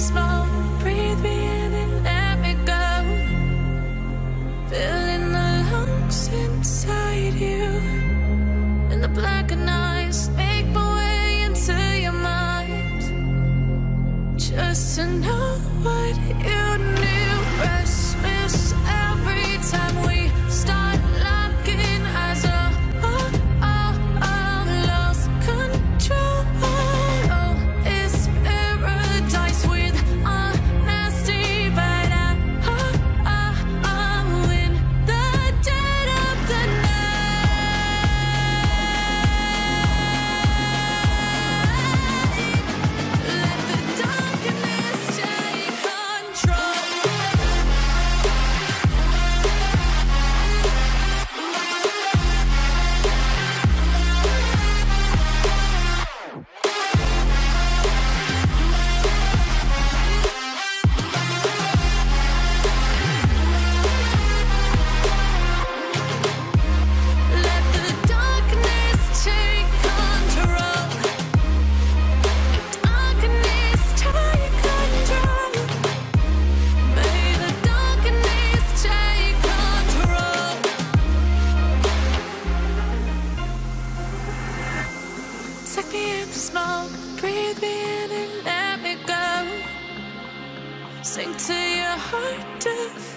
smile.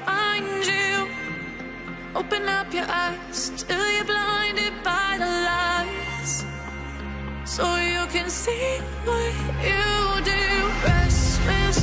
find you. Open up your eyes till you're blinded by the lies. So you can see what you do. Restless.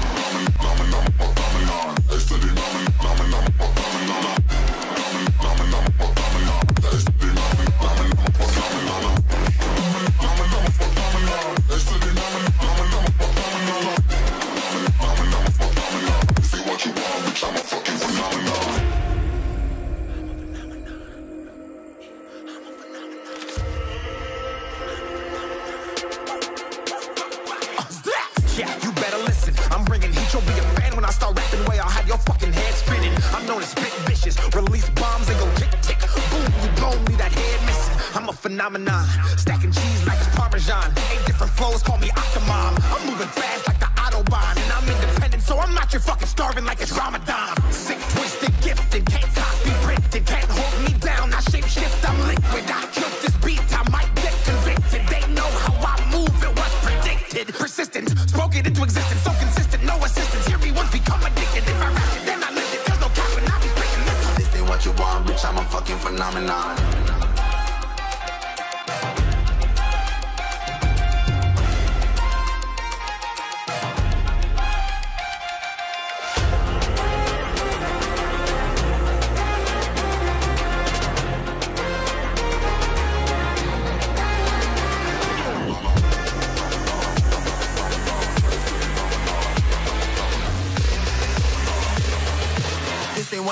bitches. Release bombs and go tick tick. Boom, you blown me that head missing. I'm a phenomenon. Stacking cheese like it's Parmesan. Eight different flows, call me Octomom. I'm moving fast like the Autobahn. And I'm independent, so I'm not your fucking starving like it's drama.